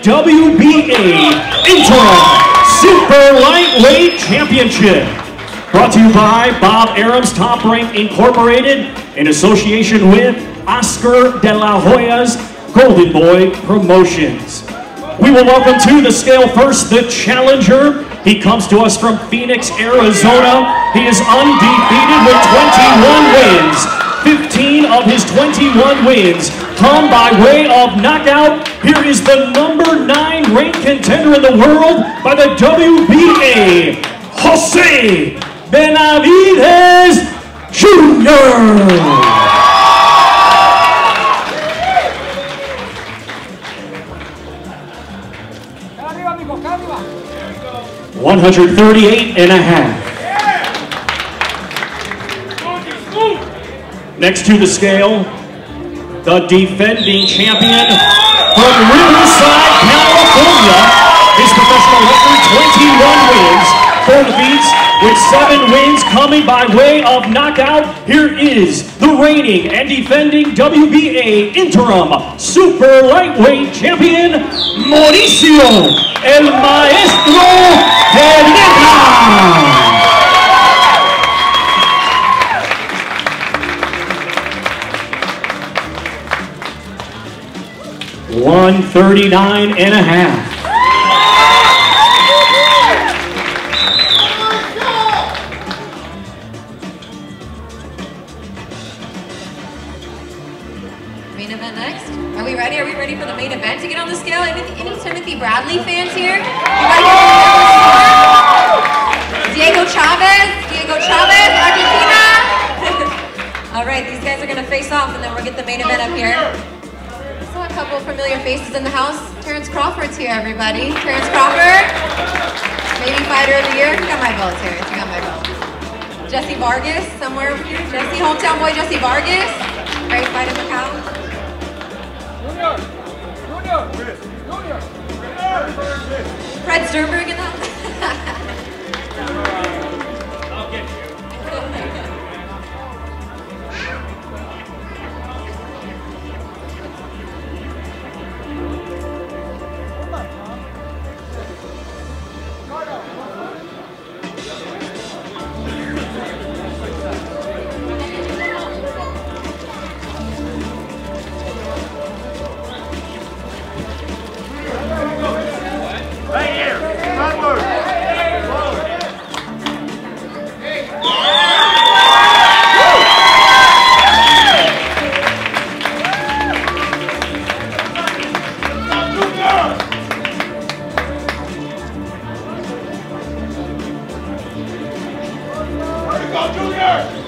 WBA Interim Super Lightweight Championship. Brought to you by Bob Arum's Top Rank Incorporated in association with Oscar de la Hoya's Golden Boy Promotions. We will welcome to the scale first the challenger. He comes to us from Phoenix, Arizona. He is undefeated with 21 wins. 15 of his 21 wins come by way of knockout. Here is the number nine ranked contender in the world by the WBA, Jose Benavidez Jr. 138 and a half. Next to the scale, the defending champion from Riverside, California. His professional record, 21 wins, 4 defeats, with 7 wins coming by way of knockout. Here is the reigning and defending WBA Interim Super Lightweight Champion, Mauricio El Maestro. 139 and a half. Main event next. Are we ready? Are we ready for the main event to get on the scale? Any, any Timothy Bradley fans here? A couple familiar faces in the house. Terrence Crawford's here, everybody. Terrence Crawford, maybe fighter of the year. You got my vote, Terrence. You got my vote. Jesse Vargas, somewhere here. Jesse, hometown boy Jesse Vargas. Great fight in Macau. Go, Junior!